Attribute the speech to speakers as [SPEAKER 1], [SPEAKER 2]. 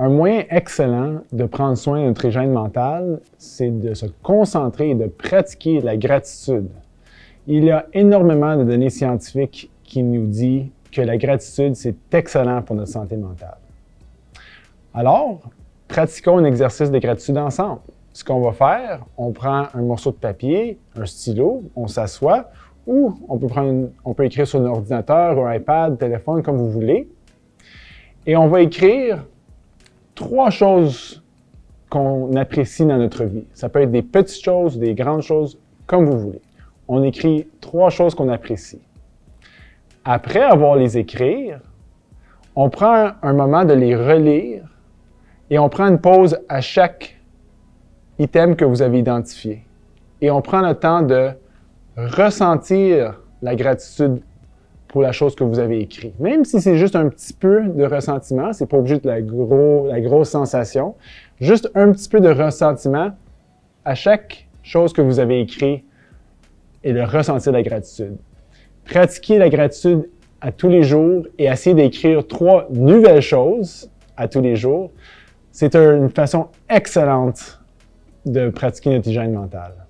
[SPEAKER 1] Un moyen excellent de prendre soin de notre hygiène mentale, c'est de se concentrer et de pratiquer la gratitude. Il y a énormément de données scientifiques qui nous disent que la gratitude, c'est excellent pour notre santé mentale. Alors, pratiquons un exercice de gratitude ensemble. Ce qu'on va faire, on prend un morceau de papier, un stylo, on s'assoit, ou on peut, prendre on peut écrire sur un ordinateur, un iPad, téléphone, comme vous voulez. Et on va écrire trois choses qu'on apprécie dans notre vie. Ça peut être des petites choses, des grandes choses, comme vous voulez. On écrit trois choses qu'on apprécie. Après avoir les écrire, on prend un moment de les relire et on prend une pause à chaque item que vous avez identifié. Et on prend le temps de ressentir la gratitude pour la chose que vous avez écrite. Même si c'est juste un petit peu de ressentiment, c'est pas obligé de la, la grosse sensation, juste un petit peu de ressentiment à chaque chose que vous avez écrit et de ressentir la gratitude. Pratiquez la gratitude à tous les jours et essayez d'écrire trois nouvelles choses à tous les jours. C'est une façon excellente de pratiquer notre hygiène mentale.